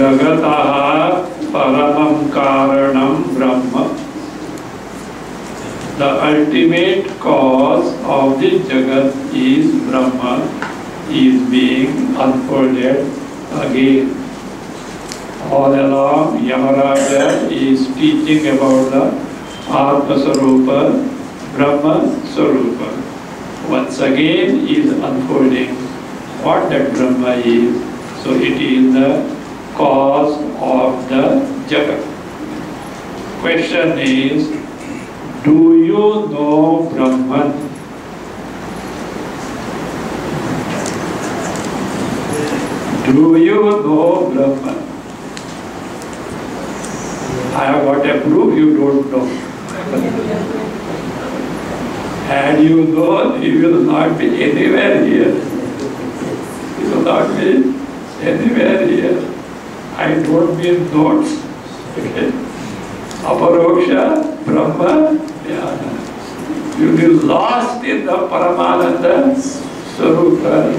जगत परम कारण ब्रह्म the ultimate cause of this jagat is Brahma is being unfolded again all along Yamraj is teaching about the atmaswarup Brahma swarup once again is unfolding what that Brahma is so it is the cause of the japa. Question is, do you know Brahman? Do you know Brahman? I have got a proof you don't know. and you know you will not be anywhere here. You will not be anywhere here. I don't give notes. Okay. Aparoksha, Brahma, Jnana. You will lost in the Paramananda Sarupa,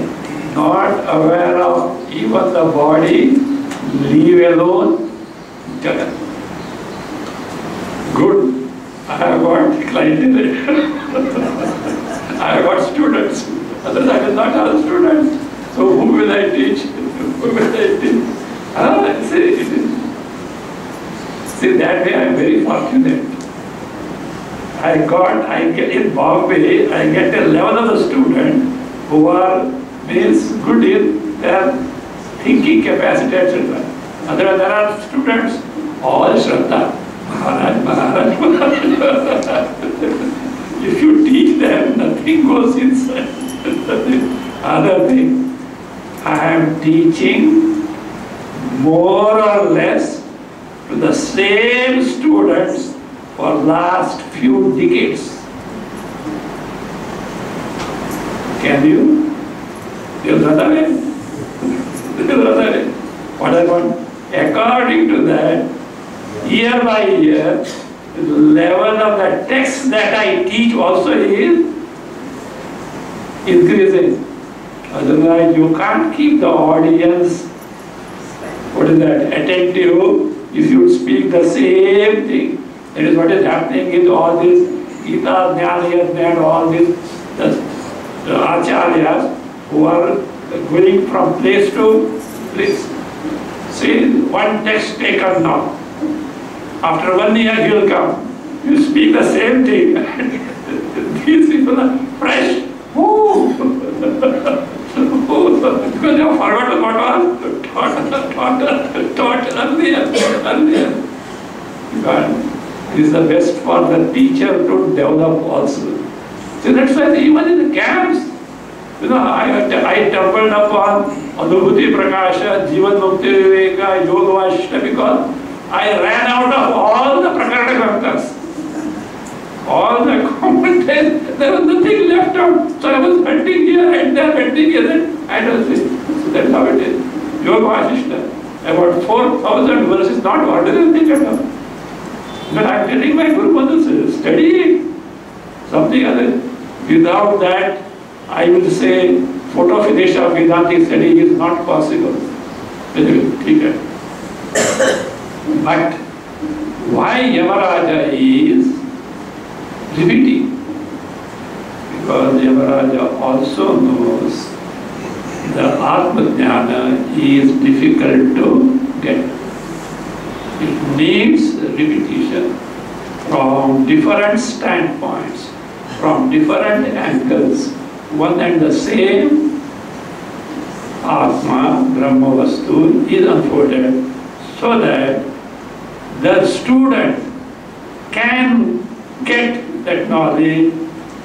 not aware of even the body, leave alone, Jagat. Good. I have got clientele. I have got students. Otherwise I will not have students. So who will I teach? who will I teach? Ah, See, that way I am very fortunate. I got, I get in Bombay, I get level of the student who are means good in their thinking capacity, etc. other there are students, all Shraddha, Maharaj, Maharaj, Maharaj. if you teach them, nothing goes inside. Other thing, I am teaching more or less to the same students for last few decades. Can you? You rather way? What I want? According to that, year by year, the level of the text that I teach also is increasing. Otherwise, you can't keep the audience what is that? Attentive, if you speak the same thing. That is what is happening with all this Gita, Jnana, and all these The, the Acharyas who are going from place to place. See, one text taken now. After one year he will come. You speak the same thing. These people are fresh. उसको जो forward forward taught अंधेर अंधेर God is the best for the teacher to develop also. So that's why even in the camps, you know, I, I tumbled upon Anubhuti Prakasha, Jivan Mukti Viveka, Yoga Vashta because I ran out of all the Prakarta Granthas. all the commentaries, there was nothing left out. So I was hunting here and there, hunting here and I was just, that's how it is. Your Vasishta, about 4,000 verses, not ordinary thing at all. But I'm telling my Guru Manas, study something other. Without that, I will say, photo finish of Vedantic study is not possible. but why Yamaraja is divinity because Yamaraj also knows the Atma Jnana is difficult to get. It needs repetition from different standpoints, from different angles, one and the same Atma, Brahma Vastu is unfolded so that the student can get technology,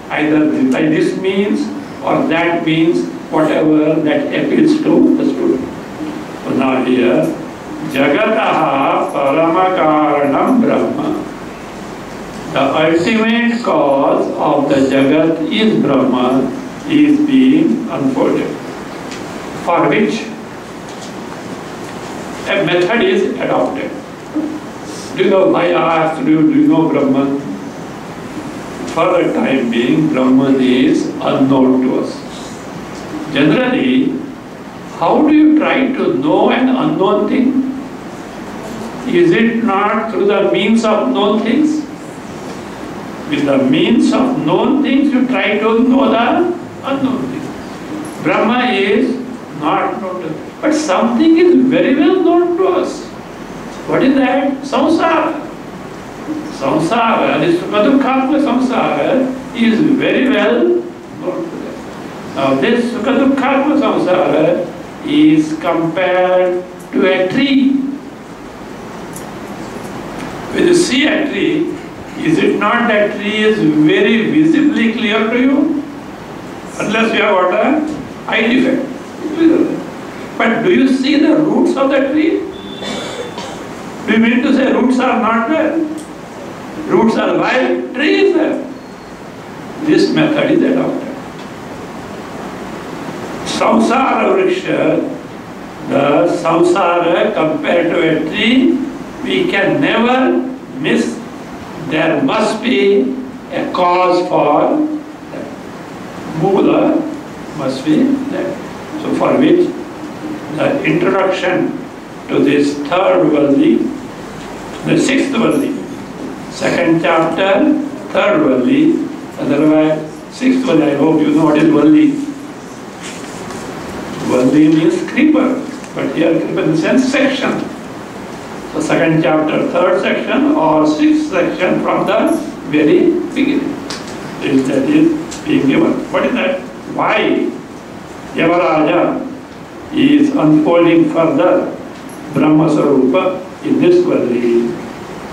either by this means or that means, whatever that appeals to the student. So now here, Jagataha Paramakaranam Brahma. The ultimate cause of the Jagat is Brahma, is being unfolded. For which a method is adopted. Do you know why I asked you, do you know Brahman? for the time being, Brahman is unknown to us. Generally, how do you try to know an unknown thing? Is it not through the means of known things? With the means of known things, you try to know the unknown thing. Brahma is not known to us. But something is very well known to us. What is that? Samsara samsara, this sukha-dukkha samsara is very well known Now this sukha-dukkha samsara is compared to a tree. When you see a tree, is it not that tree is very visibly clear to you? Unless you have what a eye defect. But do you see the roots of the tree? Do you mean to say roots are not there? Roots are wild, trees This method is adopted. Samsara vriksha, the samsara compared to a tree, we can never miss. There must be a cause for that. Mula must be there. So for which the introduction to this third Valli, the sixth Valli, second chapter, third Valli, otherwise sixth one, I hope you know what is Valli. Valli means creeper, but here creeper in the sense section. So second chapter, third section or sixth section from the very beginning. Is that is being given. What is that? Why Yavaraja is unfolding further Brahma Sarupa in this Valli.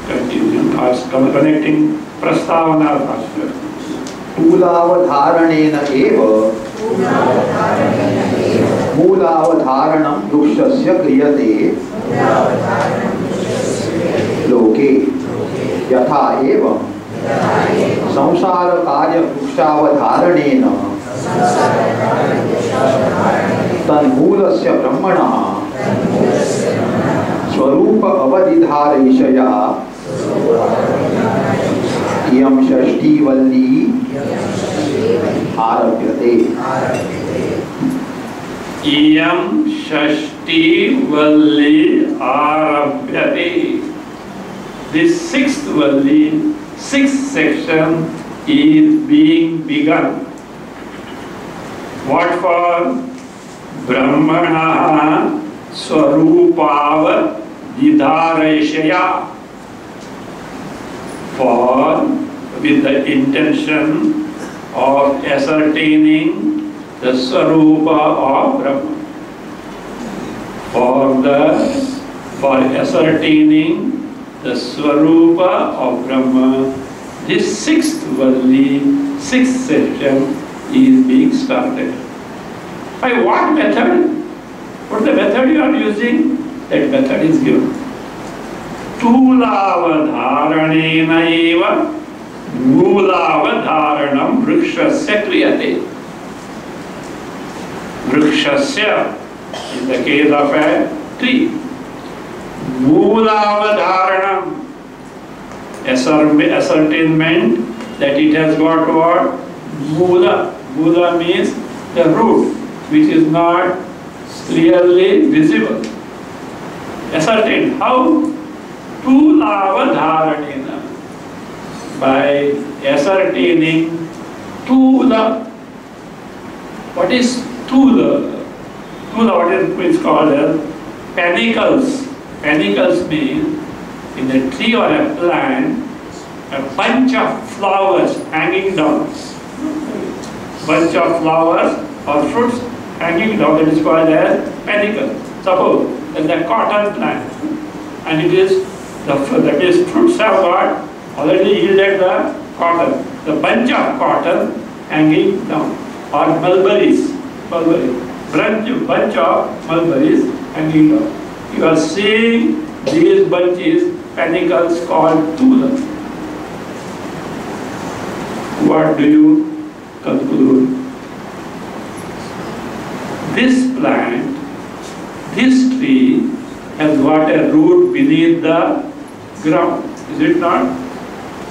confusion or connecting prastavana or prasna मूलावधारणेन एव मूलावधारणं वृक्षस्य क्रियते लोके यथा एवं संसारकार्यवृक्षावधारणेन तन्मूलस्य ब्रह्मणः स्वरूप अवधिधारविषया इयं षष्ठीवल्ली आरभ्यते इयं षष्ठीवल्ली आरभ्यते this sixth valli sixth section is being begun what for brahmana swarupava vidhareshaya for with the intention of ascertaining the Sarupa of Brahma. For the for ascertaining the Swarupa of Brahma, this sixth Valli, sixth session is being started. By what method? What the method you are using, that method is given. स्थूलावधारणेनैव मूलावधारणं वृक्षस्य क्रियते वृक्षस्य in the case of a tree मूलावधारणं ascertainment that it has got what mula mula means the root which is not clearly visible ascertained how Tulavadharanina by ascertaining Tula. What is Tula? Tula what is, is called as panicles. Panicles mean in a tree or a plant, a bunch of flowers hanging down. Bunch of flowers or fruits hanging down that is called as panicle. Suppose in a cotton plant and it is the, that is fruits have got already yielded the cotton, the bunch of cotton hanging down, or mulberries, mulberry, bunch, bunch of mulberries hanging down. You are seeing these bunches, panicles called tulas. What do you conclude? This plant, this tree has got a root beneath the ground, is it not?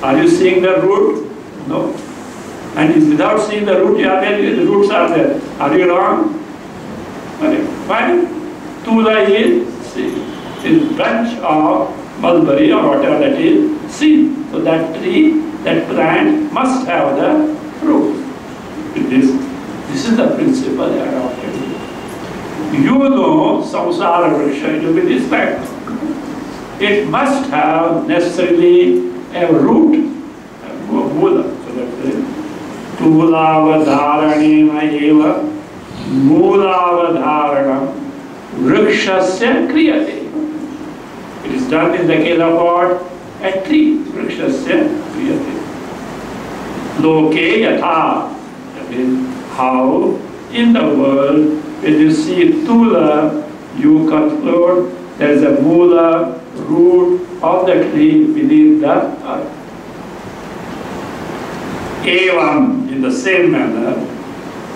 Are you seeing the root? No. And without seeing the root, you are there, the roots are there. Are you wrong? Okay. Fine. Tula is See, Is branch of mulberry or whatever that is See, So that tree, that plant must have the root. This, this is the principle adopted. You know samsara vriksha, you will respect it must have necessarily a root, mula. So that's it. Tulavadharanema eva mulavadharanam kriyate. It is done in the case of what? A tree. Vrikshasya kriyate. Loke yatha. That means how in the world when you see tula, you conclude there is a mula, root of the tree within the earth. एवं in the same manner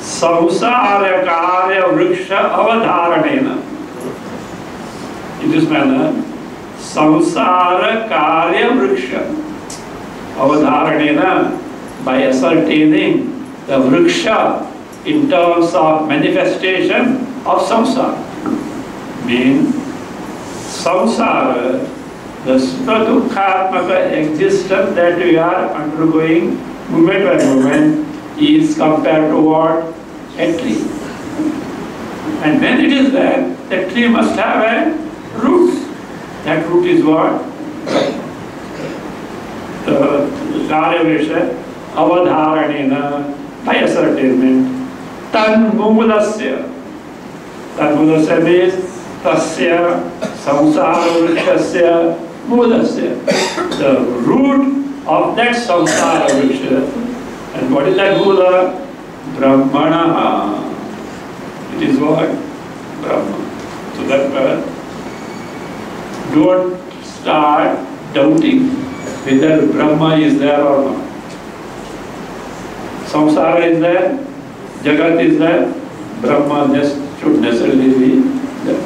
संसार karya वृक्ष avadharanena. in this manner संसार karya वृक्ष avadharanena by ascertaining the vriksha in terms of manifestation of samsara means samsara, the of dukkhatmaka existence that we are undergoing moment by moment is compared to what? A tree. And when it is there, that tree must have a root. That root is what? The Karavesha Avadharanena by ascertainment. Tanmulasya. Tanmulasya means तस्य संसारवृक्षस्य मूलस्य the root of that samsara vriksha and what is that mula brahmanaha it is what brahma so that uh, don't start doubting whether brahma is there or not samsara is there jagat is there brahma just should necessarily be there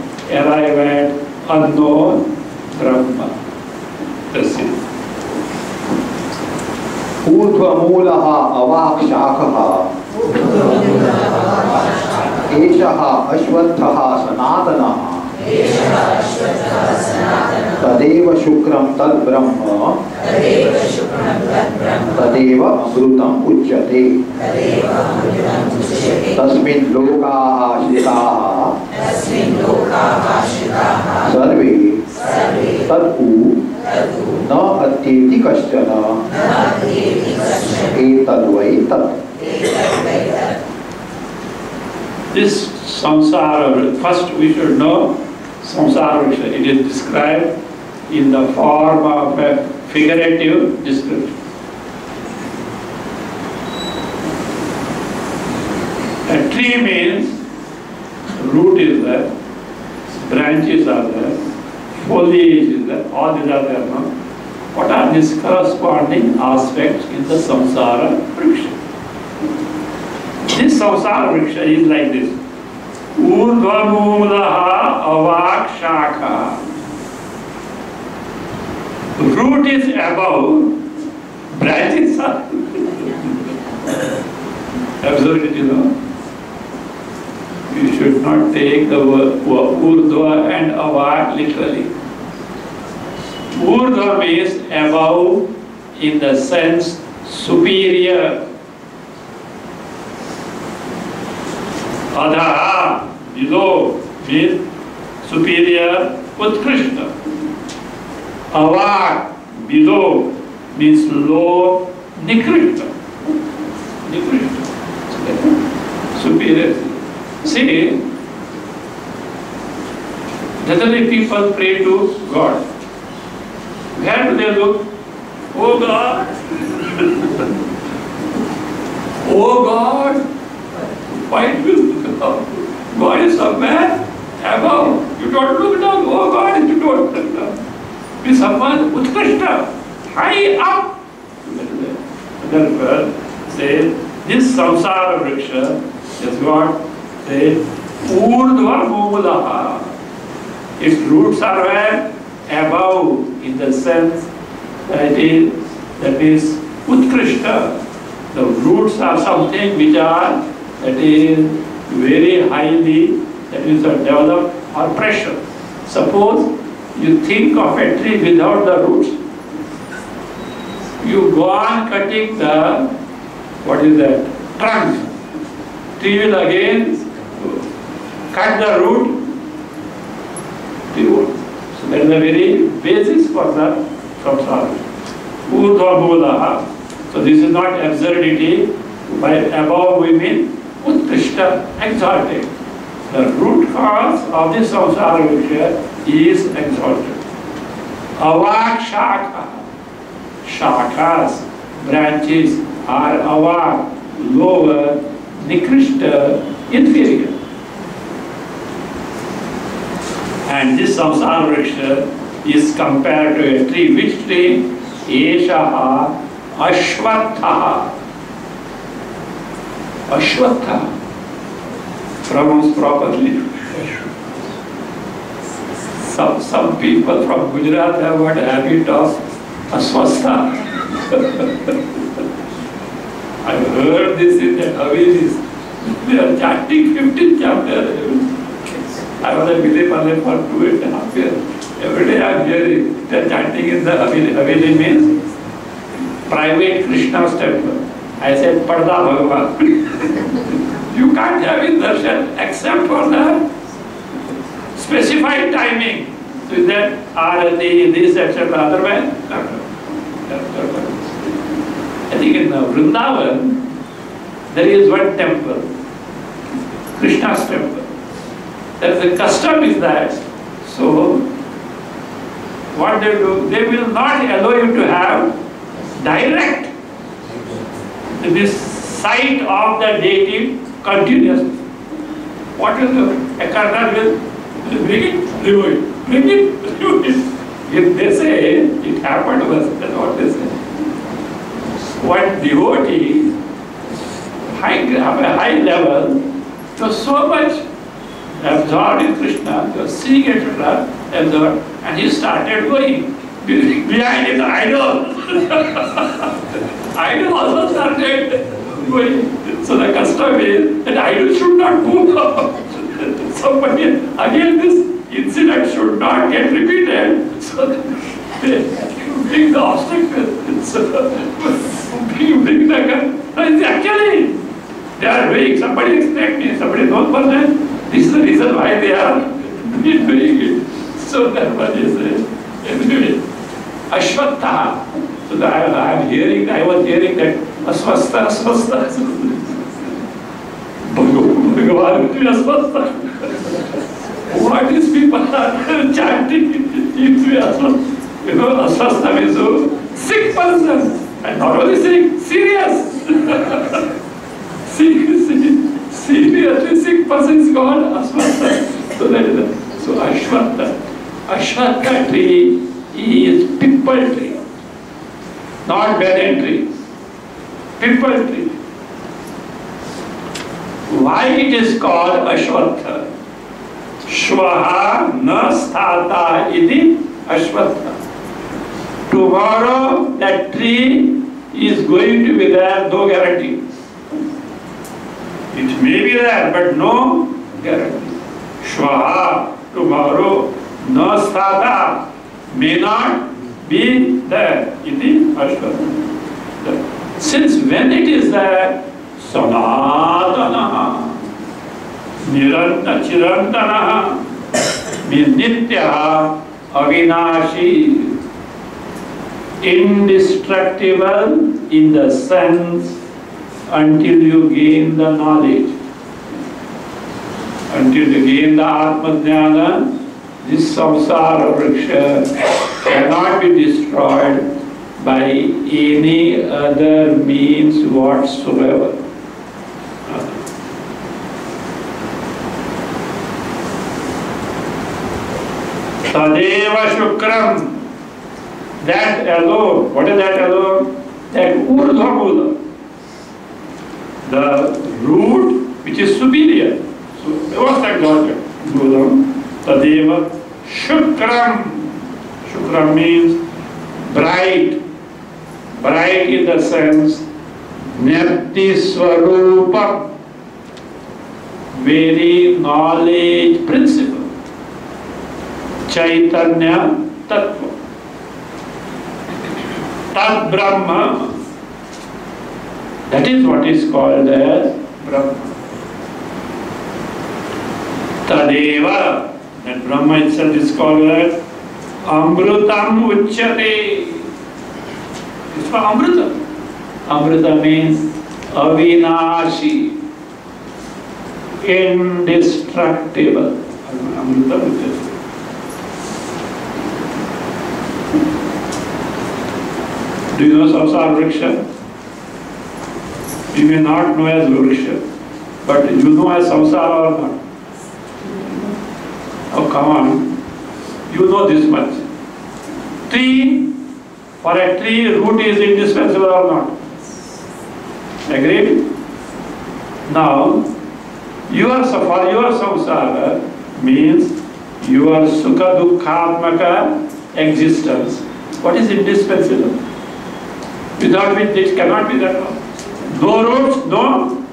arrive at unknown Brahma. That's it. ऊर्ध्वमूलः अवाक्षाखः एषः अश्वत्थः सनातनः तदेव शुक्रं तद्ब्रह्म तदेव अमृतम् उच्यते तस्मिन् लोकाश्रिताः सर्वे तत्तु न अत्येति कश्चन एतद्वै तत् This samsara, first we should know samsara It is described in the form of a figurative description. tree means root is there, branches are there, foliage is there, all these are there now. What are these corresponding aspects in the samsara friction? This samsara friction is like this. Urdhvamulaha avak shakha. Root is above, branches are. Absolutely, you know. You should not take the word urdhva and "avat" literally. Urdhva means above in the sense superior. Adha, below, means superior, utkrishna. "Avat" below, means low, nikrishna. Nikrishna. Superior. See, generally people pray to God. Where do they look? Oh God! oh God! Why do you look up? God is a man above. You don't look down. Oh God, you don't look down. Be someone utkrishta, high up. then God says, this samsara vriksha has got Urdhva Mogulaha. Its roots are where? Above, in the sense that is Utkrishta. The roots are something which are, that is, very highly, that is, developed or precious. Suppose you think of a tree without the roots, you go on cutting the, what is that, trunk. Tree will again cut the root pivot. So that is the very basis for the samsara. Urdhva bodhaha. So this is not absurdity. By above we mean utkrishta, exalted. The root cause of this samsara vishya is exalted. Avak shakha. Shakhas, branches are avak, lower, nikrishta, inferior. and this samsara vriksha is compared to a tree. Which tree? Eshaha ashvattha ashvattha Pronounced properly. Some, some people from Gujarat have what habit of aswastha. I heard this in the avilis They are chanting 15 chapter father Billy Palin for two and a half years. Every day I'm hearing they're chanting in the Haveli. Haveli means private Krishna's temple. I said, Parda Bhagavan. you can't have in darshan except for the specified timing. So that Arati, this, etc. Otherwise, I think in Vrindavan, there is one temple, Krishna's temple. There is the custom is that. So, what they do, they will not allow you to have direct this sight of the deity continuously. What is the Akarna will bring it, remove it, bring it, remove it. If they say it happened to us, that's what they say. What devotee, high, high level, so so much absorbed in Krishna, you are seeing it, absorbed, and he started going. Behind the idol. idol also started going. So the custom is that idol should not move out. Somebody, again, this incident should not get repeated. So they bring the obstacle. So bring, the gun. No, it's actually, they are weak. Somebody expect me, somebody knows person. This is the reason why they are doing it. So that was yesterday. Anyway, So that I, am hearing, I was hearing that Aswastha, Aswastha, Aswastha. Bhagavan Aswastha. what these people are chanting the Aswastha. You know, Aswastha means a sick person. And not only sick, serious. serious. seriously sick person is called Ashwatha. So that is that. So Ashwatha. Ashwatha tree is pipal tree, not banyan tree. Pipal tree. Why it is called Ashwatha? Shwaha na sthata iti Ashwatha. Tomorrow that tree is going to be there, no guarantee. It may be there, but no guarantee. Shvaha, tomorrow, no Nastada may not be there. Iti Ashvara. Since when it is there, sanatana, niranta chirantana, means Avinashi, indestructible in the sense until you gain the knowledge. Until you gain the Atmajnana, this samsara vriksha cannot be destroyed by any other means whatsoever. Sadeva Shukram, that alone, what is that alone? That Urdhva Buddha. the root which is superior. So what's that God? Gulam Tadeva Shukram. Shukram means bright. Bright in the sense Nyati Swarupa. Very knowledge principle. Chaitanya Tattva. Tad Brahma That is what is called as Brahma. Tadeva, that Brahma itself is called as Amrutam Uchyate. It's for Amrutam. Amruta means Avinashi, indestructible. Amruta Uchyate. Do you know Samsara Vriksha? you may not know as Vivriksha, but you know as samsara or not. Oh, come on. You know this much. Tree, for a tree, root is indispensable or not? Agreed? Now, your for your samsara means your sukha dukkhatmaka existence. What is indispensable? Without which it cannot be that one. no roots no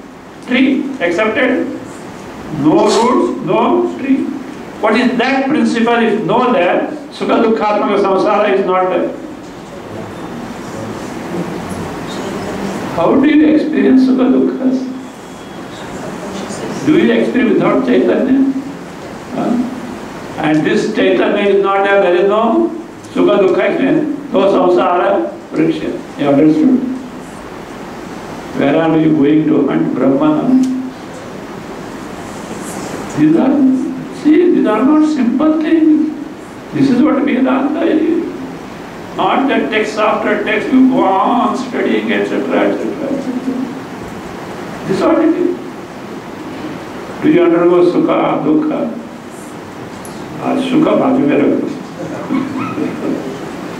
tree accepted no roots no tree what is that principle if no there sukha dukhatmaka samsara is not there how do you experience sukha dukkhas do you experience without chaitanya huh? and this chaitanya is not there there is no sukha dukha no samsara friction you understood Where are you going to hunt Brahman? These are, see, these are not simple things. This is what Vedanta is. Not that text after text you go on studying, etc., etc. This is what it is. Do you undergo sukha, dukha? आज सुखा बाजू में रखो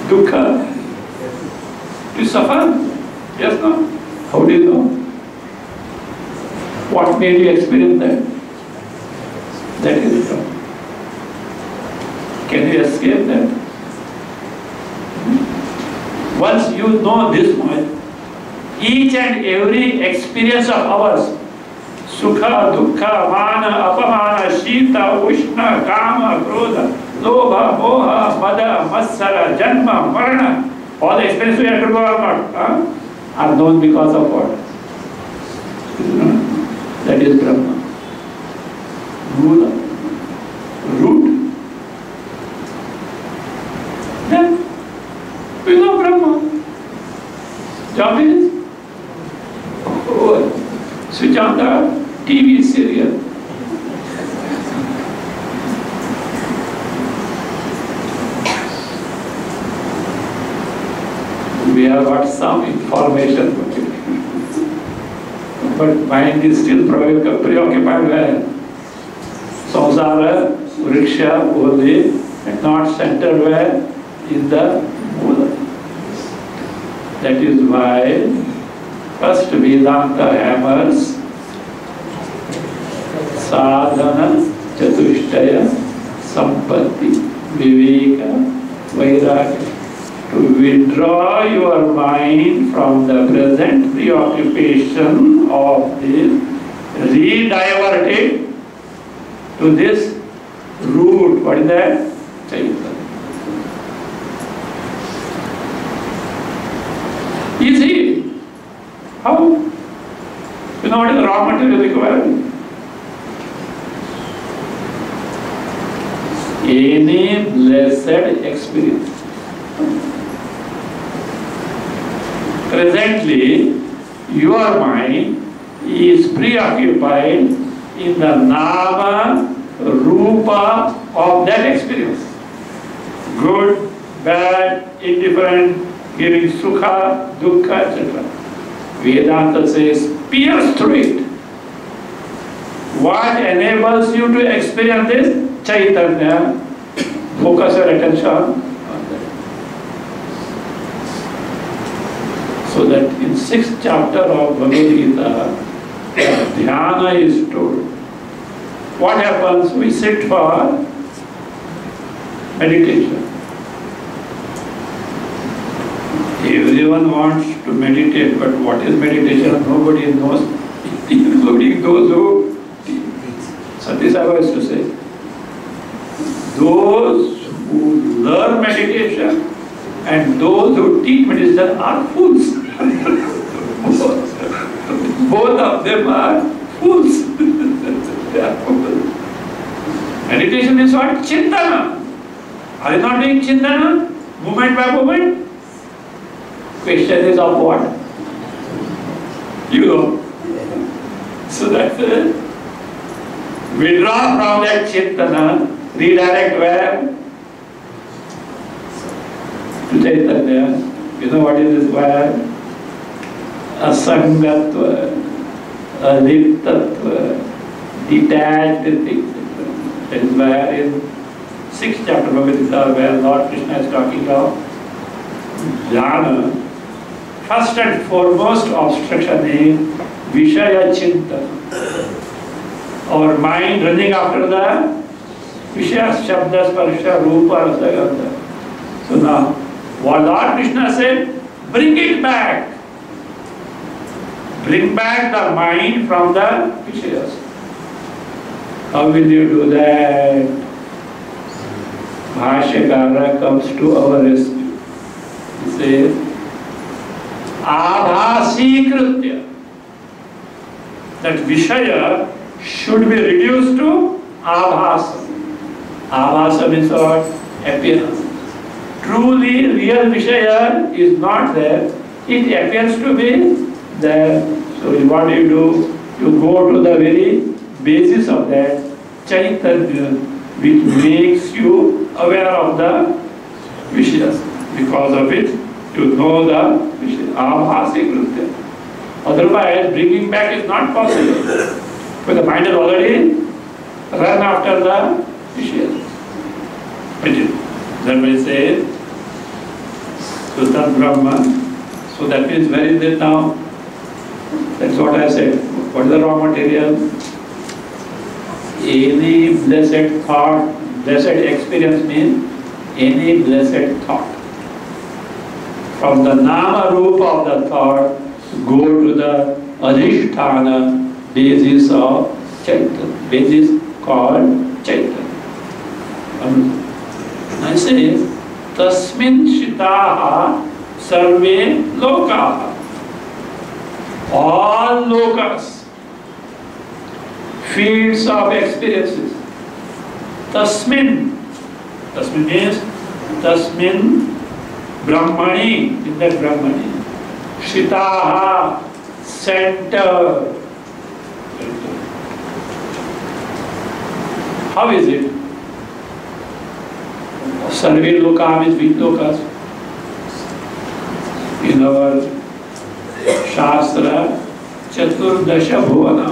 दुखा to suffer yes no How do you know? What made you experience that? That is it. Can you escape that? Once you know this point, each and every experience of ours, sukha, dukkha, mana, apamana, shita, ushna, kama, krodha, lobha, moha, madha, matsara, janma, marana, all the experiences we have to go about. Huh? are known because of what? that is Brahma. Mula. Root. Then we know Brahma. Job is Oh, Sujata TV serial. we have got some information. But mind is still preoccupied where? Samsara, Vriksha, Bodhi, not centered where? In the Buddha. That is why first Vedanta hammers sadhana, chatushtaya sampatti, viveka, vairagya. to withdraw your mind from the present preoccupation of this, redivert it to this root. What is that? Chaitanya. Easy. How? You know what is the raw material required? Any blessed experience. Presently, your mind is preoccupied in the nama, rupa of that experience. Good, bad, indifferent, giving sukha, dukkha, etc. Vedanta says, pierce through it. What enables you to experience this? Chaitanya. Focus your attention So that in sixth chapter of Bhagavad Gita, dhyana is told. What happens? We sit for meditation. Everyone wants to meditate, but what is meditation? Nobody knows, including those who Sati I was to say. Those who learn meditation and those who teach meditation are fools. Both of them are fools. Meditation is what? Chintana. Are you not doing chintana? Moment by moment? Question is of what? You know. So that's it. Withdraw from that chintana, redirect where? To Chaitanya. You know what is this where? असंगत्व अलिप्तत्व detached things is where in sixth chapter of Gita where Lord Krishna is talking about jnana first and foremost obstruction is vishaya chinta our mind running after the vishaya shabda sparsha rupa rasa gandha so now what Lord Krishna said bring it back bring back the mind from the vicious. How will you do that? Bhashyakara comes to our rescue. He says, Abhasikritya. That Vishaya should be reduced to Abhasa. Abhasa means what? Appearance. Truly real Vishaya is not there. It appears to be there So in what you do, you go to the very basis of that Chaitanya, which makes you aware of the Vishyas. Because of it, you know the wishes. Abhasikritya. Otherwise, bringing back is not possible. But the mind has already run after the Vishyas. Then we say, Sutta Brahma. So that means where is it now? That's what I said. What is the raw material? Any blessed thought, blessed experience means any blessed thought. From the nama rupa of the thought, go to the adhisthana basis of chaitanya, basis called chaitanya. Um, I say, tasmin shitaha sarve loka. all lokas fields of experiences tasmin tasmin means tasmin brahmani in that brahmani shitaha center how is it sarve lokam is vidokas in our शास्त्र चतुर्दश भुवना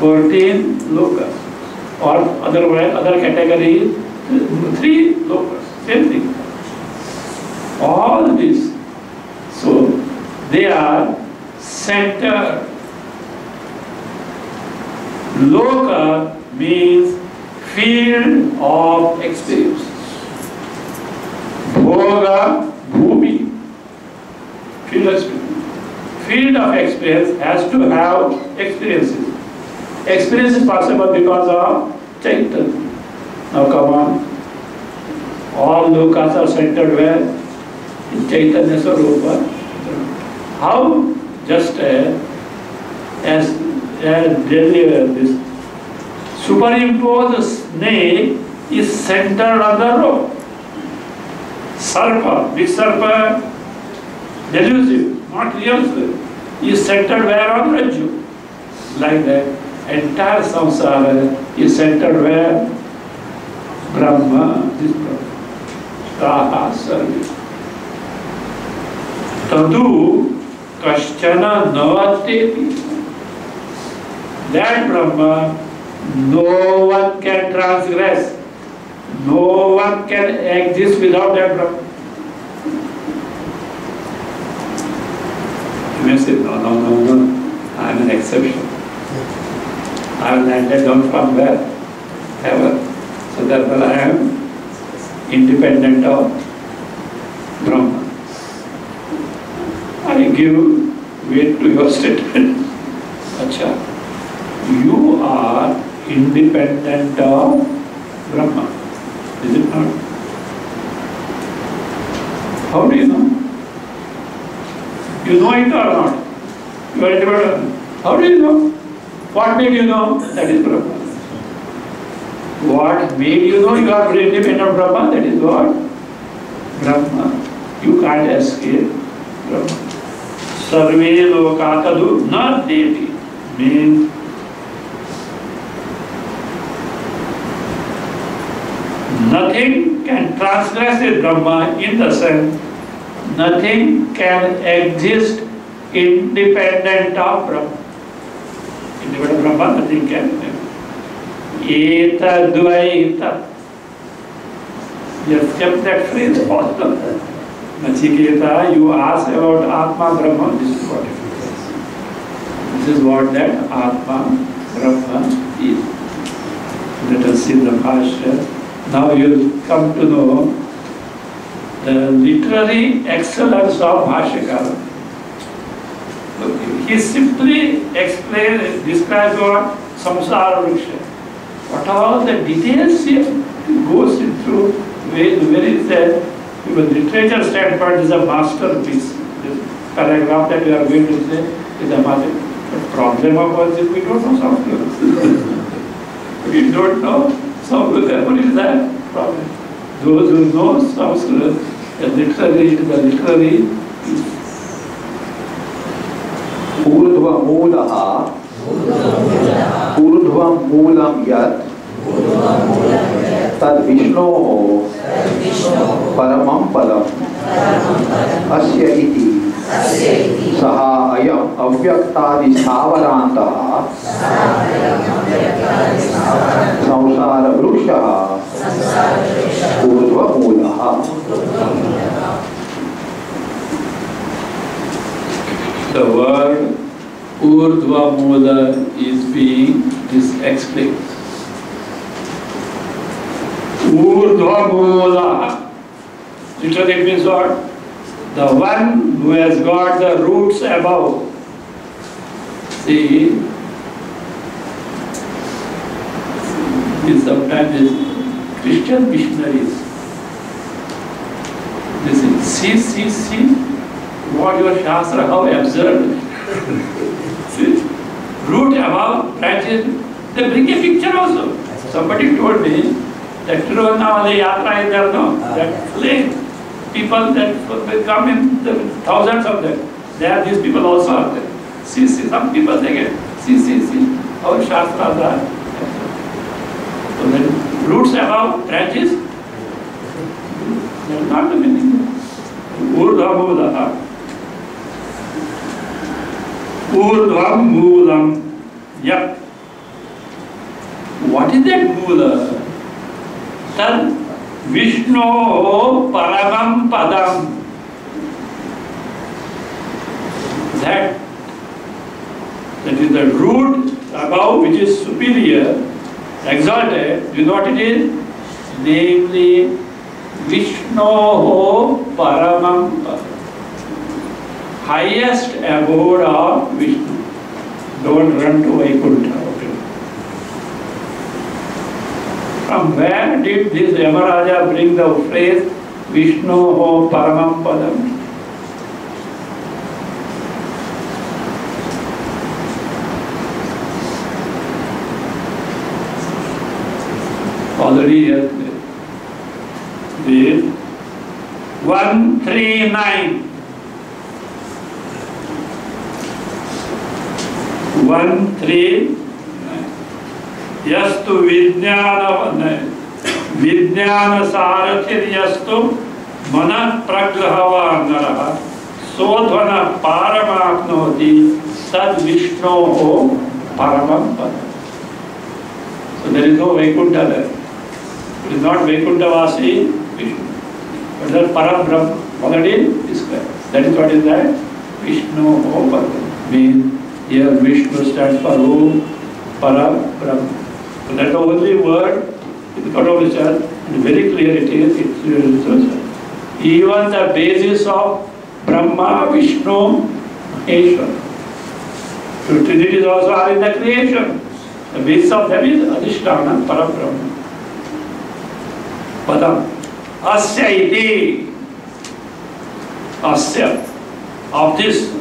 fourteen लोक और other other category three lok same thing all this so they are centre lok means field of experience bhog bhumi Field of experience has to have experiences. Experience is possible because of Chaitanya. Now come on. All lokas are centered where? In Chaitanya Sarupa. How? Just a uh, as, as earlier uh, this superimposed snake is centered on the rope. Serpent, big serpent delusive, not real self, is centered where on Raju. Like that, entire samsara is centered where? Brahma, this Brahma. Raha service. Tadu kashchana navate That Brahma, no one can transgress. No one can exist without that Brahma. comments said no, no, no, no, I am an exception. I am landed down from where? Ever. So therefore I am independent of Brahma. I give weight to your statement. Acha. You are independent of Brahma. Is it not? How do you know? You know it or not? You are developer. How do you know? What made you know? That is Brahma. What made you know you are independent of Brahma? That is what? Brahma. You can't escape Brahma. Sarve लोका तदु न देति means nothing can transgress the Brahma in the sense nothing can exist independent of Brahma. Independent of Brahma, nothing can exist. Eta dvaita. Just kept that phrase the Nachiketa, you ask about Atma Brahma, this is what it is. This is what that Atma Brahma is. Let us see the Bhashya. Now you will come to know the literary excellence of Bhashikara. He simply explains, describes what samsara vriksha. What all the details he goes through, where is that, from a literature standpoint, is a masterpiece. This paragraph that we are going to say is a masterpiece. The problem of us is we don't know Sanskrit. we don't know Sanskrit, therefore it is that problem. Those who know Sanskrit a literary, a literary ऊर्ध्व मूलः ऊर्ध्व मूलं यत् तद्विष्णोः परमं पदम् अस्य इति सः अयम् अव्यक्तादिस्थावरान्तः संसारवृक्षः ऊर्ध्वमूलः the word Urdhva Mula is being explained. Urdhva Mula, literally means what? The one who has got the roots above. See, is sometimes Christian missionaries. This is see, see, see. what your Shastra how observed. see Root above branches, they bring a picture also. Somebody told me that wale Yatra hai there, no? That lake, people that come in, the thousands of them. There are these people also are there. See, see, some people they get, see, see, see, how shastra da So then, roots above branches, that is not the meaning. Urdhva Bhudaha. Urdram Moolam. Yep. What is that Moola? Tad Vishnu Paramam Padam. That, that is the root above which is superior, exalted. Do you know what it is? Namely, Vishnu Paramam Padam. highest abode of Vishnu. Don't run to Vaikuntha. From where did this Yamaraja bring the phrase Vishnu ho paramam padam? Already yesterday. This 139 one three यस्तु विज्ञान विज्ञान सारथिर यस्तु मन प्रग्रहवान सोध्वन पारमाप्नोति तद विष्णो हो परम पद So there is no Vaikuntha there. It is not Vaikunthavasi Vishnu. But that Param Brahma already described. That is what is that? Vishnu Ho Parvati means Here Vishnu stands for whom? Para, Brahma. that only word is cut out itself and very clear it is, it is Even the basis of Brahma, Vishnu, Ishwar. So Trinities also are in the creation. The basis of them is Adhishtana, Parabrahma. Padam. Asya iti. Asya. Of this.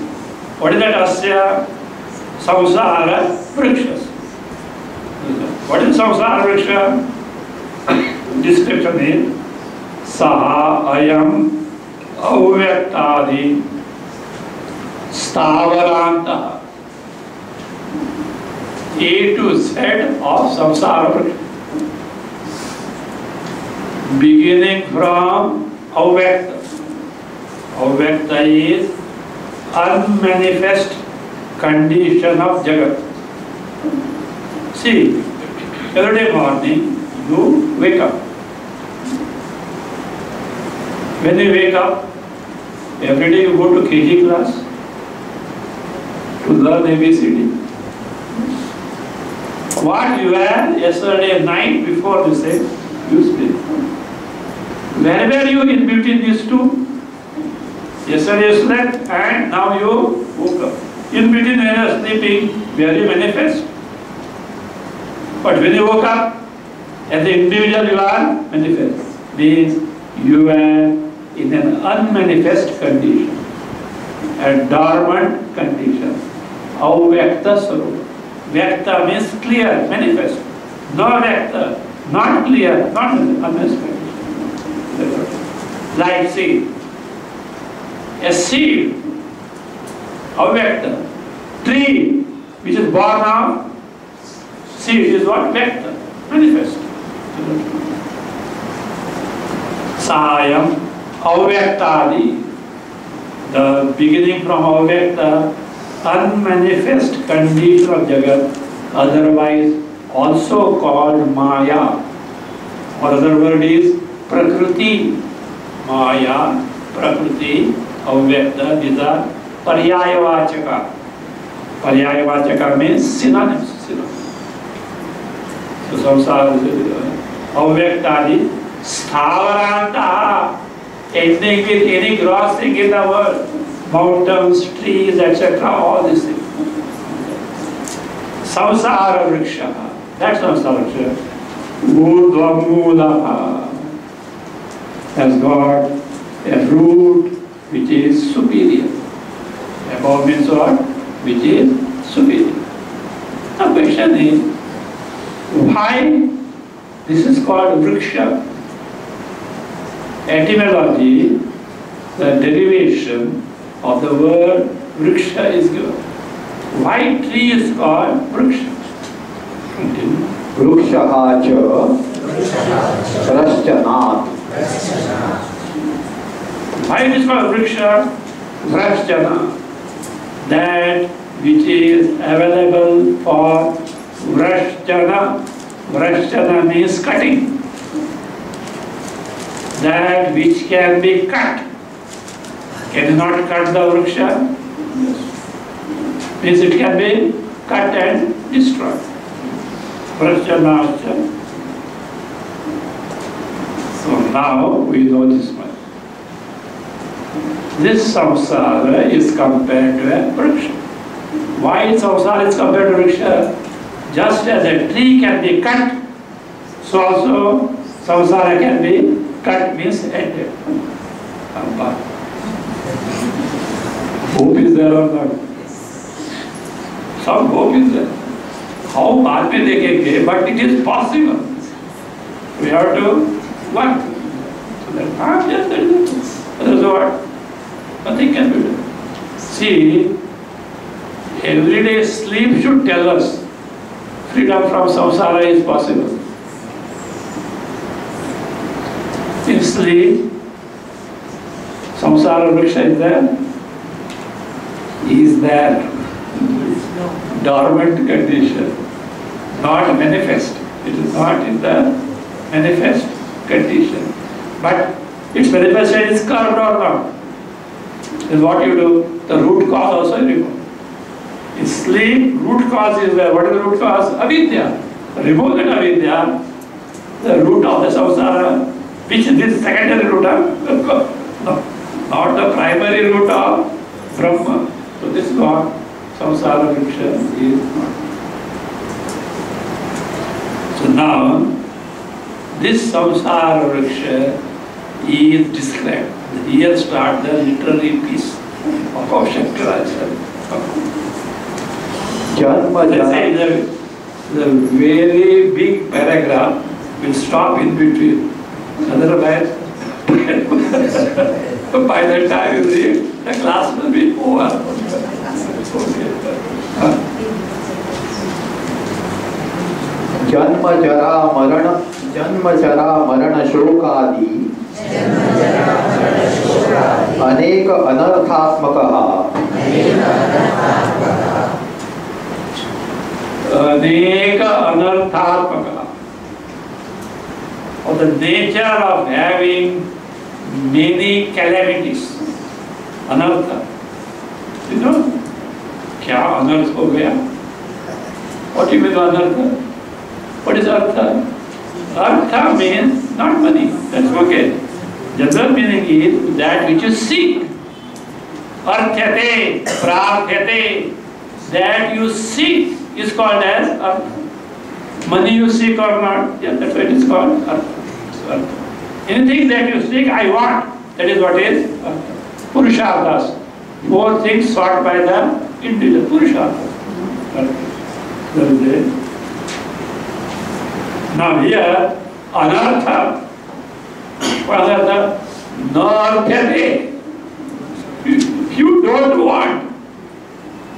What is that Asya? संसार वृक्ष संसार वृक्ष description vriksha description is अव्यक्तादि स्थावरांत a to set of संसार वृक्ष beginning from अव्यक्त अव्यक्त is unmanifest condition of Jagat. See, every day morning you wake up. When you wake up, every day you go to KG class to learn ABCD. What you had yesterday night before this day, you sleep. were you in between these two, yesterday you slept and now you woke up. In between you are sleeping, very manifest. But when you woke up, as an individual you are manifest. Means you are in an unmanifest condition, a dormant condition. Avyakta vector? Vyakta means clear, manifest. No Vyakta, not clear, not unmanifest. Like seed. A seed अव्यक्त tree which is born of see is what व्यक्त manifest सहाय अव्यक्तादि the beginning from अव्यक्त unmanifest condition of जगत otherwise also called माया और other word is प्रकृति माया प्रकृति अव्यक्त these are पर्यायवाचक पर्यायवाचक में सिनोनिम्स सिनोनिम्स तो संसार अव्यक्तादि स्थावरांत anything with any gross thing in the world mountains trees etc all these things samsara vriksha that's samsara vriksha urdhva mulaha has got a root which is superior above means what? Which is superior. The question is, why this is called vriksha? Etymology, the derivation of the word vriksha is given. Why tree is called vriksha? Vriksha Vrikshaha cha Vrashchanat. Why it is called vriksha? Vrashchanat. that which is available for vrashtana. Vrashtana means cutting. That which can be cut. Can you not cut the vriksha? Yes. Means it can be cut and destroyed. Vrashtana. So now we know this much. This samsara is compared to a vriksha. Why samsara is compared to vriksha? Just as a tree can be cut, so also samsara can be cut means ended. Hope is there or not? Some hope is there. How we they can देखेंगे but it is possible. We have to work. So that, ah, yes, that is, that is what Nothing can be done. See, everyday sleep should tell us freedom from samsara is possible. In sleep, samsara vriksha is there, is there, dormant condition, not manifest. It is not in the manifest condition. But its manifestation is carved or not then what you do? The root cause also you remove. In sleep, root cause is where? What is the root cause? Avidya. Remove that avidya, the root of the samsara, which is this secondary root of no, not the primary root of Brahma. So this is what samsara vriksha is not. So now, this samsara vriksha is described. the year start the literary piece of our sector as well. The, the very big paragraph will stop in between. Otherwise, by the time you read, the class will be over. जन्म जरा मरण जन्म जरा मरण जन्म जरा अनेक अनर्थात्मक अनेक अनर्थात्मक or the nature of having many calamities, anartha. You know, क्या अनर्थ हो गया? What you mean by anartha? What is artha? Artha means not money. That's okay. Jagat is that which you seek. Arthyate, prarthyate, that you seek is called as artha. Money you seek or not, yeah, that's what it is called artha. artha. Anything that you seek, I want, that is what is artha. Purusharthas, four things sought by the individual, Purusharthas. Artha. Now here, anartha Father, the northerly. If you don't want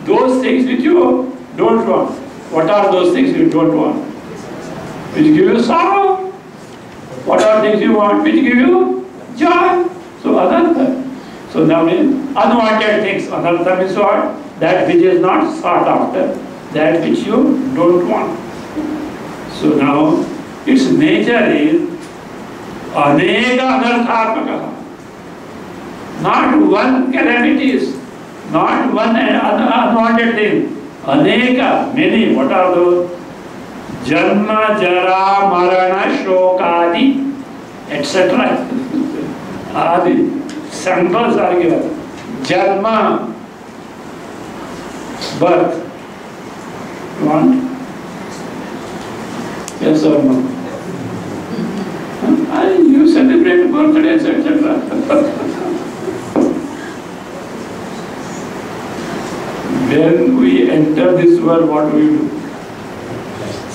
those things which you don't want, what are those things you don't want? Which give you sorrow. What are things you want which give you joy? So anartha. So now means unwanted things. Anartha means what? That which is not sought after. That which you don't want. So now its nature is अनेक अनर्थात्मक not one calamities, not one unwanted thing. Aneka, many, what are those? Janma, Jara, Marana, Shokadi, etc. Adi, samples are given. Janma, birth. You want? Yes or no? I you celebrate birthdays, etc. when we enter this world, what do we do?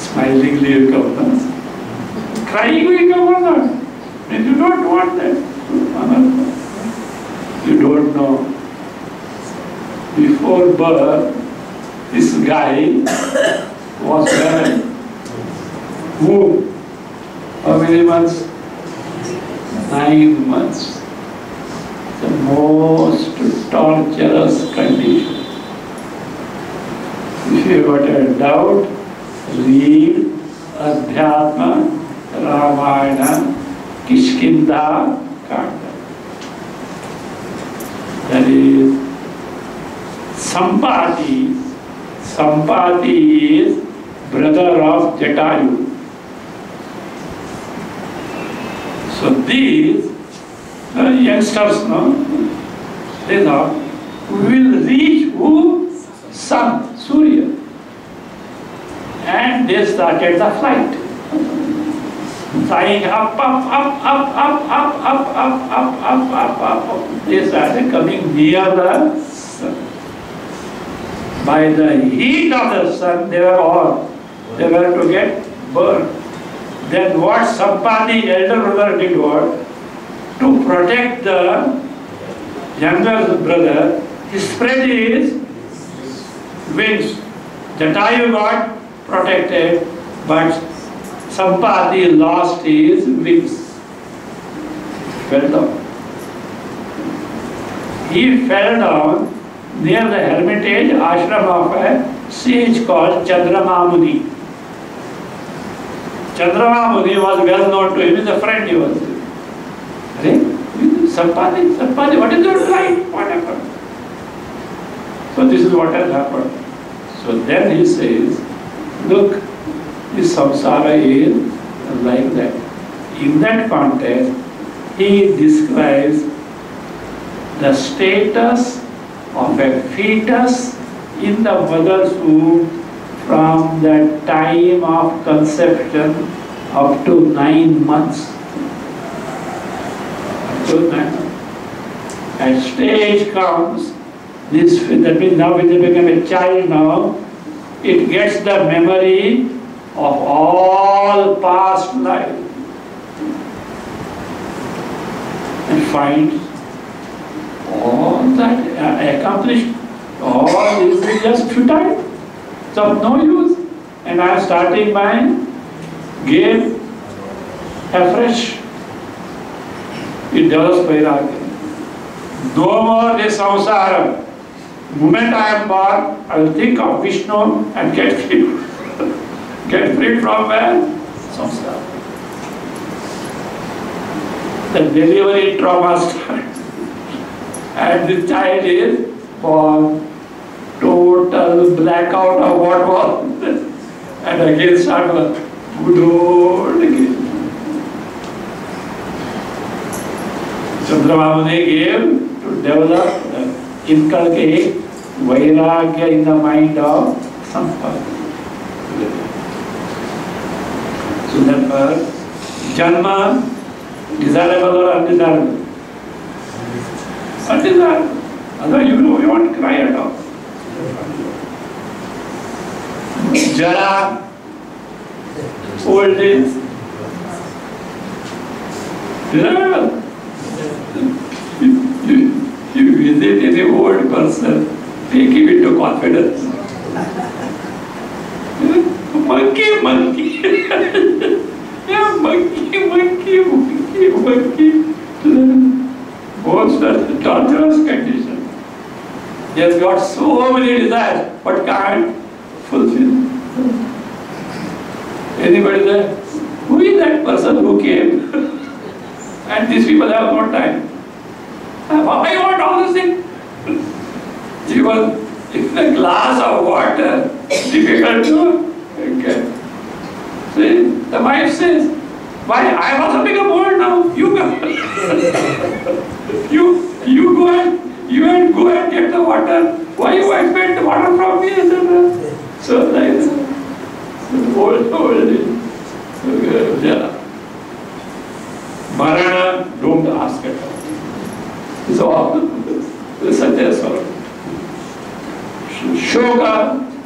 Smilingly we come back. Crying we come back. And you don't want that. You don't know. Before birth, this guy was born. Who? How many months? nine months. The most torturous condition. If you got a doubt, read Adhyatma Ramayana Kishkindha Kanda. That is, Sampati. Sampati is brother of Jatayu. So these the youngsters, now they are, will reach who? Sun, Surya. And they started the flight. Flying up, up, up, up, up, up, up, up, up, up, up, up, up. They started coming near the sun. By the heat of the sun, they were all, they were to get burned. than what Sampa, the elder brother, did was To protect the younger brother, he spread his wings. Jatayu got protected, but Sampati lost his wings. Fell down. He fell down near the hermitage ashram of a sage called Chandramamuni. Chandrababu, was well known to him, is a friend he was. Right? Sampadi, Sampadi, what is your life? What happened? So this is what has happened. So then he says, look, this samsara is like that. In that context, he describes the status of a fetus in the mother's womb from the time of conception up to nine months. So a stage comes, this that means now when they become a child now, it gets the memory of all past life and finds all that uh, accomplished, all this is just futile. It's of no use. And I am starting my game afresh. It develops vairagya. No more this samsara. moment I am born, I will think of Vishnu and get free. get free from where? Samsara. The delivery trauma starts. and the child is born total blackout of what was. and again start with good old again. Chandrababu they gave to develop uh, inculcate vairagya in the mind of Sampada. So therefore, Janma, desirable or undesirable? Undesirable. Otherwise you, you won't cry at all. जरा old age. Yeah. You, you, you visit any old person, take him into confidence. monkey, monkey. yeah, monkey, monkey, monkey, monkey. Most are torturous condition. He has got so many desires, but can't fulfill. Anybody there? Who is that person who came? and these people have no time. I want all this thing. Even if a glass of water, difficult to get. See, the wife says, why, I also become old now, you go. you, you go and, you and go and get the water. Why you expect the water from me, etc. So like Marana doomed hospital. It's all such a sorrow. Shoka,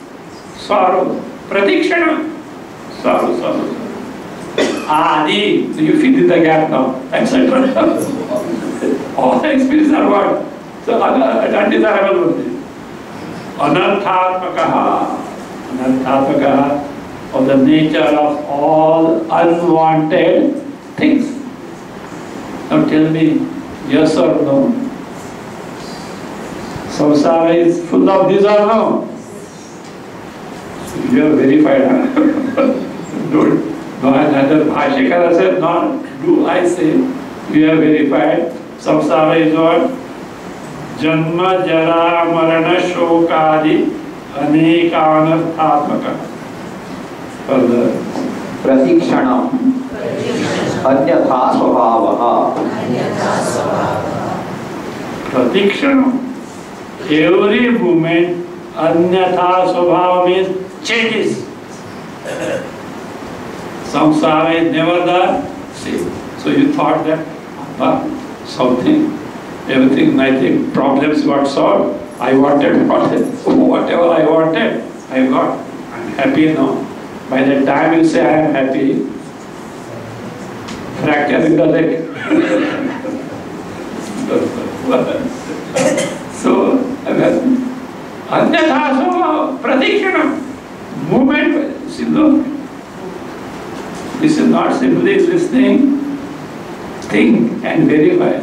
sorrow. Pratikshana, sorrow, sorrow. Adi, so you fill in the gap now, etc. all the experiences are what? So undesirable only. Anarthatmakaha. Anarthatmakaha. or the nature of all unwanted things. Now tell me yes or no. Samsara is full of these or no? You are verified. Huh? Don't, no, another Bhashikara said, not do I say. You are verified. Samsara is what? Janma, Jara, Marana, Shokadi, anekana, Anekanathatmaka. प्रतीक्षण अन्यथा स्वभाव प्रतीक्षण every moment अन्यथा स्वभाव में changes संसार में never the same so you thought that but something everything nothing problems what solve I wanted whatever I wanted I got I am happy now By the time you say I am happy, fracture in the leg. so, prediction of movement, see look. This is not simply listening, think and verify.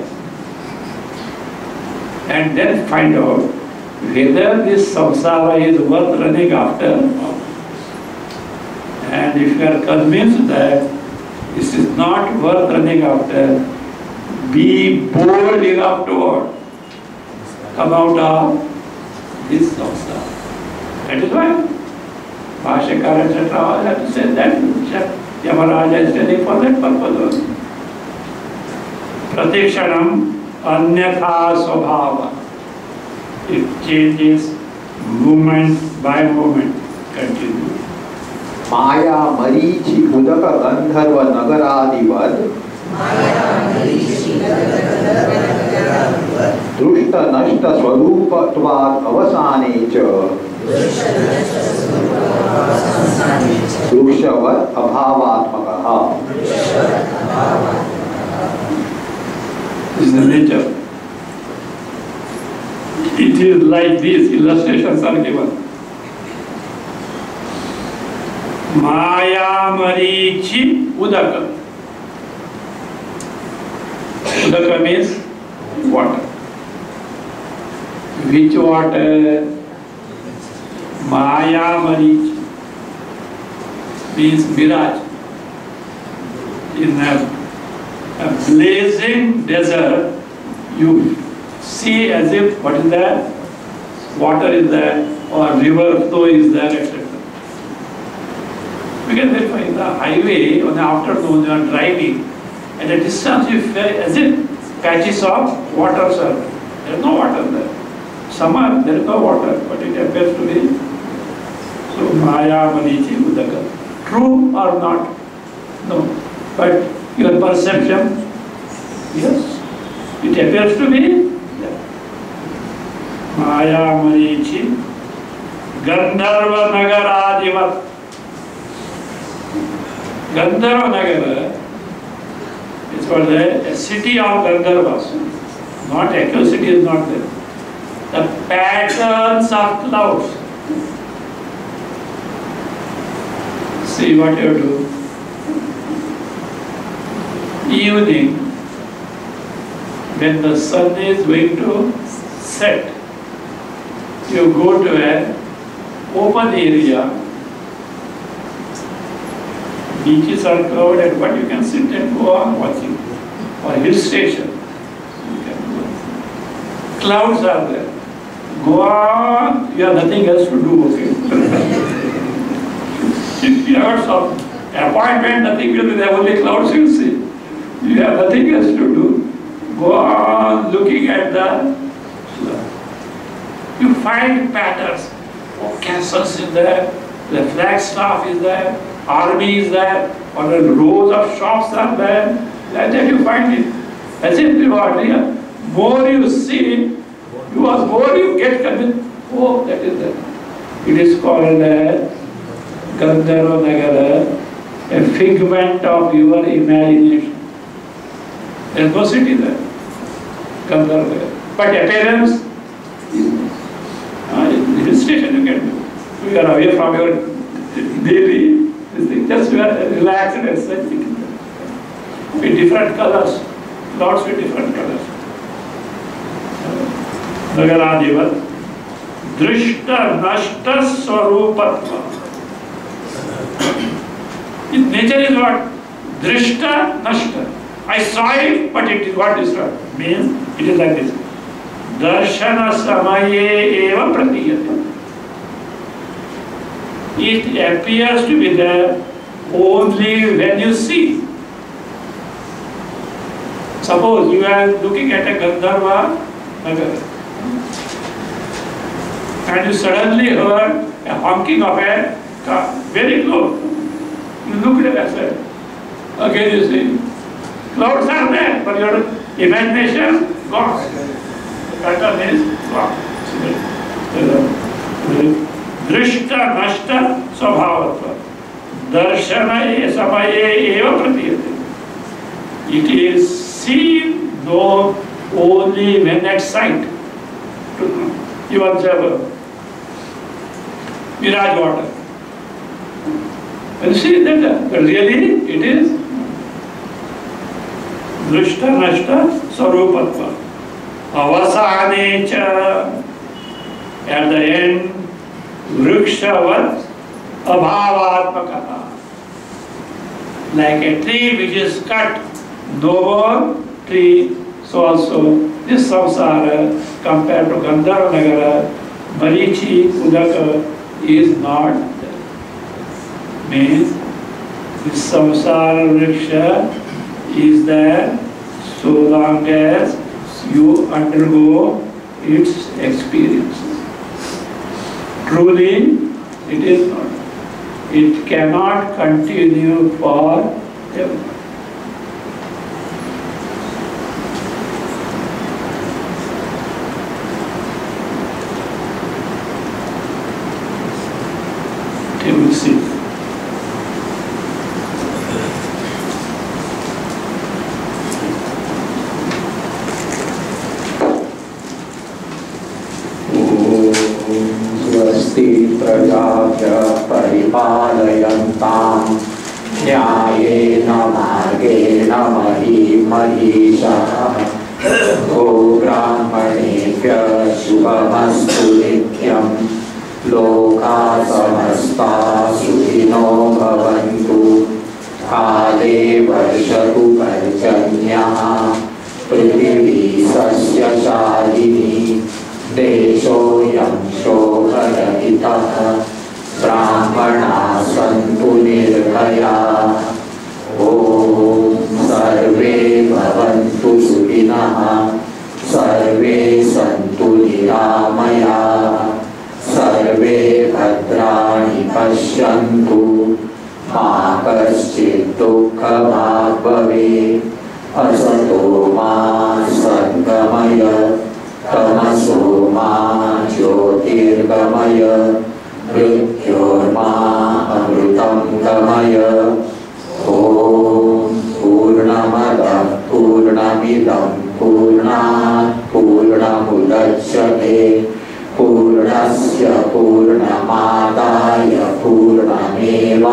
And then find out whether this samsara is worth running after And if you are convinced that this is not worth running after, be bold enough toward come out of this samsara. That is why Bhashakar etc. all have to say that Yamaraja is telling for that purpose only. Pratikshanam anyatha svabhava. It changes moment by moment, continues. माया मरीचि उदक गंधर्व नगरादिवद दुष्ट नष्ट स्वरूपत्वात् अवसाने च वृक्षवत् अभावात्मकः is the nature. It is like these illustrations are given. माया मरीची उदक उदक मीन्स वॉटर विच वॉटर माया मरीच means mirage in blazing desert you see as if what is that water is that और river flow is that Because if in the highway, on the afternoon, you are driving, at a distance is as if patches of water, sir. There is no water there. Summer, there is no water, but it appears to be. So, Maya Manichi Udaka. True or not? No. But your perception, yes, it appears to be maya manichi gandharva nagaradivat Gandharva Nagar is called a, a city of Gandharvas. Not actual city is not there. The patterns of clouds. See what you do. Evening, when the sun is going to set, you go to an open area beaches are crowded, but you can sit and go on watching. Or hill station. Clouds are there. Go on, you have nothing else to do, okay? 60 hours of appointment, nothing will be there, only clouds you see. You have nothing else to do. Go on looking at the you find patterns. Oh, Kansas is there, the Flagstaff is there, army is there, on the rows of shops are there, like that you find it. As if you are here, more you see, you are more you get convinced, oh, that is that. It is called a Gandharva Nagara, a figment of your imagination. There is no city there, Gandharva Nagara. But appearance is, uh, hill station you can do. You are away from your daily this thing. Just relax and exercise with different colors, lots with different colors. नगराधिपत Drishta Nashta स्वरूपत्व Nature is what? Drishta Nashta. I saw it, but it is what is destroyed. Means it is like this. Darshana Samaye Eva प्रतीयते It appears to be there only when you see. Suppose you are looking at a Gandharva Nagar and you suddenly heard a honking of a car very close. You look at it and again you see, clouds are there, but your imagination gone. That means gone. दृष्ट नष्ट स्वभावत्व दर्शन समय एव प्रतीयते it is seen though only when at sight you observe mirage water and see that really it is is दृष्ट नष्ट स्वरूपत्व अवसाने च एट द एंड वृक्षवत अभावात्मक like a tree which is cut no more tree so also this samsara compared to gandharva nagara marichi udaka is not there means this samsara vriksha is there so long as you undergo its experience Truly, it is not. It cannot continue forever. Tim Sim. प्रजा परिपालयन्ताम् न्यायेन मार्गेण मही महीषः गोब्राह्मणेभ्य शुभमस्तु नित्यम् लोका समस्ता सुखिनो भवन्तु काले वर्षतु पर्जन्यः पृथिवी सस्यशालिनी देशो यंशो भयपितः ब्राह्मणा सन्तु निर्भया सर्वे भवन्तु सुखिनः सर्वे सन्तु निरामया सर्वे भद्राणि पश्यन्तु मा कश्चित् दुःखभाग् भवेत् असतो मा सङ्गमय तमसो ज्योतिर्गमय मृत्योर्मा अमृतं गमय ॐ पूर्णमदः पूर्णमिदं पूर्णात् पूर्णमुदच्यते पूर्णस्य पूर्णमादाय पूर्णमेवावशिष्यते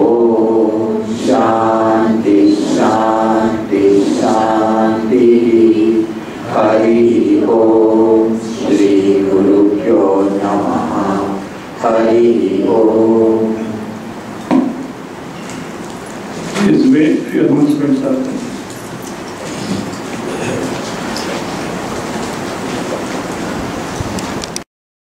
ॐ